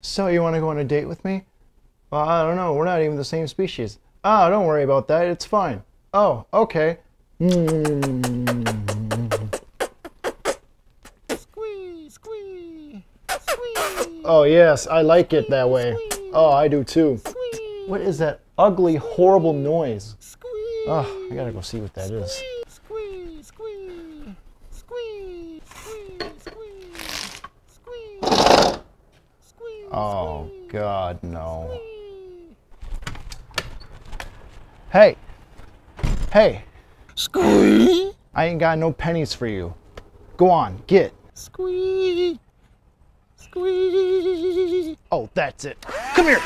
So you want to go on a date with me? Well, I don't know. We're not even the same species. Ah, don't worry about that. It's fine. Oh, okay. Mm. Squee, squee, squee. Oh, yes, I like it that way. Oh, I do too. What is that ugly, horrible noise? Oh, I gotta go see what that is. Squee, squee, squee, squee, squee, squee, squee. Oh, God, no. Hey! Hey! Squee, I ain't got no pennies for you. Go on, get. squee, squee. Oh, that's it. Come here.